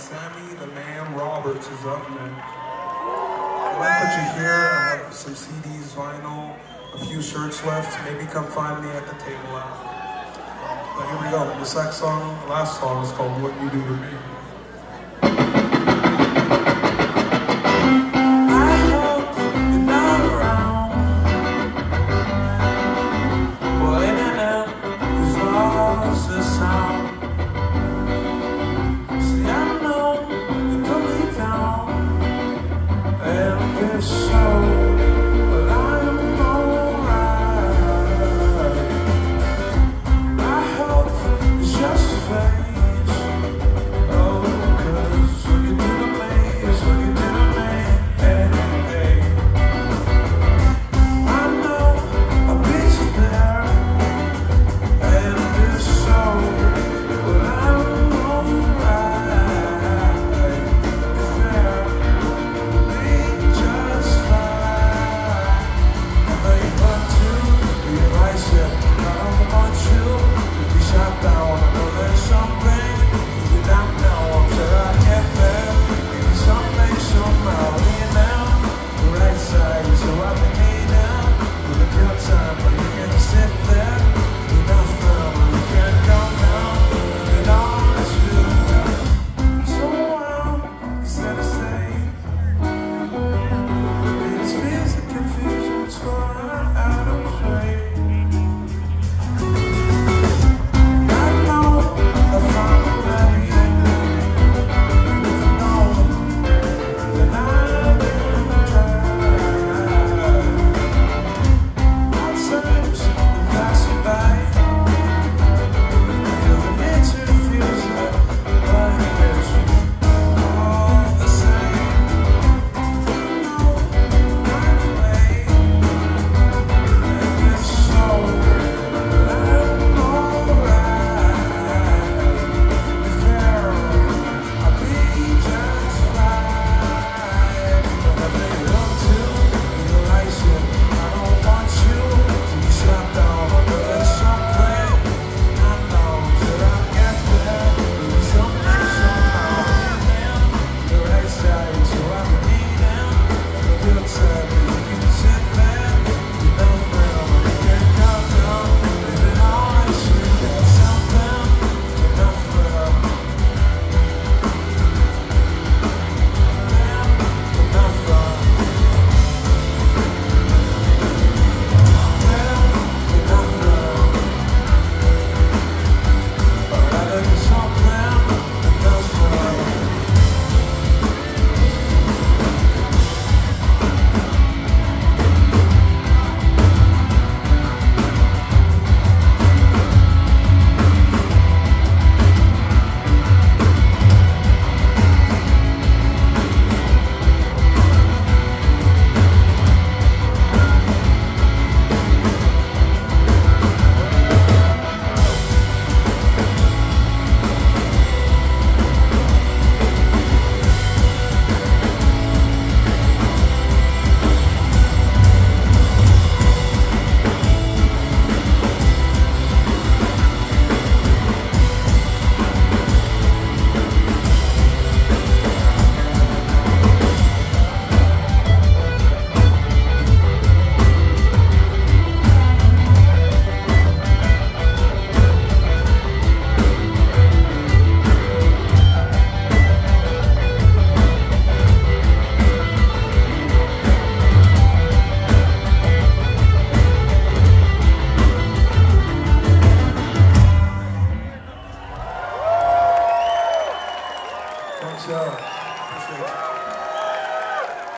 Sammy the Man Roberts is up next. I want to put you here. I have some CDs, vinyl, a few shirts left. Maybe come find me at the table after. But here we go. The sex song, the last song is called What You Do to Me.